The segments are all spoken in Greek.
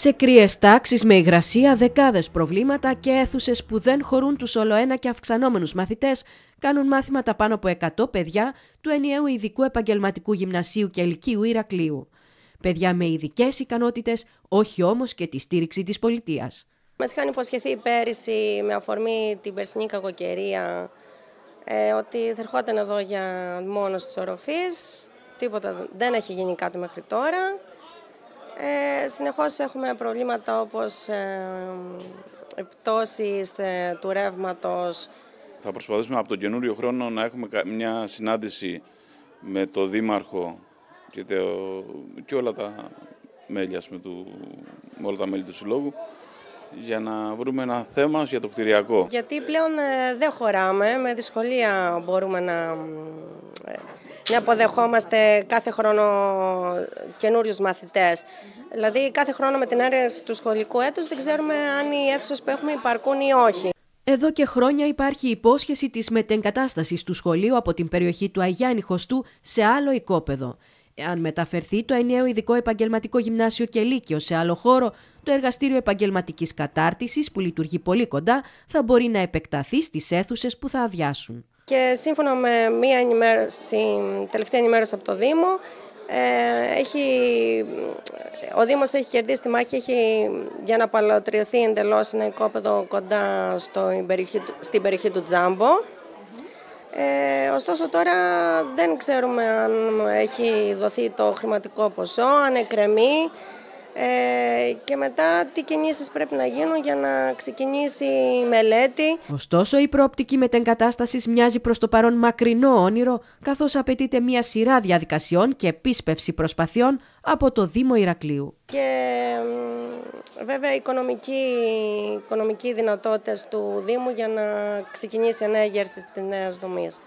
Σε κρύες τάξεις με υγρασία, δεκάδες προβλήματα και αίθουσες που δεν χωρούν τους ολοένα και αυξανόμενους μαθητές, κάνουν μάθηματα πάνω από 100 παιδιά του ενιαίου ειδικού επαγγελματικού γυμνασίου και ηλικίου Ηρακλείου. Παιδιά με ειδικές ικανότητες, όχι όμως και τη στήριξη της πολιτείας. Μας είχαν υποσχεθεί πέρυσι με αφορμή την περσινή κακοκαιρία ε, ότι θα ερχόταν εδώ για μόνο τη οροφή. Τίποτα δεν έχει γίνει κάτι μέχρι τώρα. Ε, συνεχώς έχουμε προβλήματα όπως ε, πτώσεις ε, του ρεύματος. Θα προσπαθήσουμε από τον καινούριο χρόνο να έχουμε μια συνάντηση με το Δήμαρχο και, το, και όλα τα μέλη, του, με όλα τα μέλη του Συλλόγου για να βρούμε ένα θέμα για το κτηριακό. Γιατί πλέον ε, δεν χωράμε, με δυσκολία μπορούμε να να αποδεχόμαστε κάθε χρόνο καινούριους μαθητές. Δηλαδή, κάθε χρόνο με την έναρξη του σχολικού έτους δεν ξέρουμε αν οι αίθουσες που έχουμε υπαρκούν ή όχι. Εδώ και χρόνια υπάρχει υπόσχεση της μετεγκατάστασης του σχολείου από την περιοχή του Αγιάννη Χωστού σε άλλο οικόπεδο. Εάν μεταφερθεί το ενιαίο ειδικό επαγγελματικό γυμνάσιο και λύκειο σε άλλο χώρο, το εργαστήριο επαγγελματικής κατάρτισης, που λειτουργεί πολύ κοντά, θα μπορεί να επεκταθεί στις αίθουσες που θα αδειάσουν. Και σύμφωνα με μία ενημέρωση, τελευταία ενημέρωση από το Δήμο, ε, έχει, ο Δήμος έχει κερδίσει τη μάχη έχει, για να παλαιοτριωθεί εντελώς ένα οικόπεδο κοντά στο, στην περιοχή του Τζάμπο. Ε, ωστόσο τώρα δεν ξέρουμε αν έχει δοθεί το χρηματικό ποσό, αν εκκρεμεί. Ε, και μετά τι κινήσεις πρέπει να γίνουν για να ξεκινήσει η μελέτη. Ωστόσο η προοπτική μετεγκατάστασης μοιάζει προς το παρόν μακρινό όνειρο καθώς απαιτείται μια σειρά διαδικασιών και επίσπευση προσπαθειών από το Δήμο Ηρακλείου. Και βέβαια οικονομικοί, οικονομικοί δυνατότητες του Δήμου για να ξεκινήσει η ανέγερση της νέας δομής.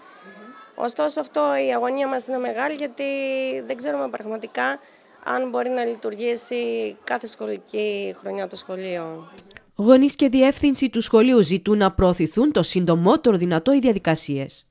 Ωστόσο αυτό η αγωνία μας είναι μεγάλη γιατί δεν ξέρουμε πραγματικά αν μπορεί να λειτουργήσει κάθε σχολική χρονιά το σχολείο. Γονείς και διεύθυνση του σχολείου ζητούν να προωθηθούν το συντομότερο δυνατό οι διαδικασίες.